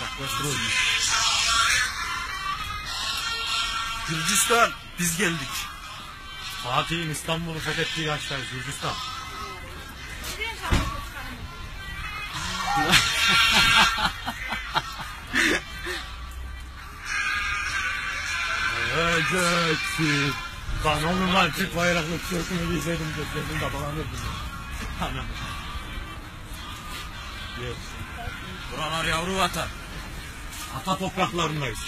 Petrol. Gürcistan biz geldik. Fatih'in İstanbul'u fethettiği yaştayız Gürcistan. Öleceksin. Oğlum lan Türk bayraklı tişörtümü giyseydim gözlerim de dolanırdı. Anam. Yes. Buralar yavru vatan. Ata topraklarındayız.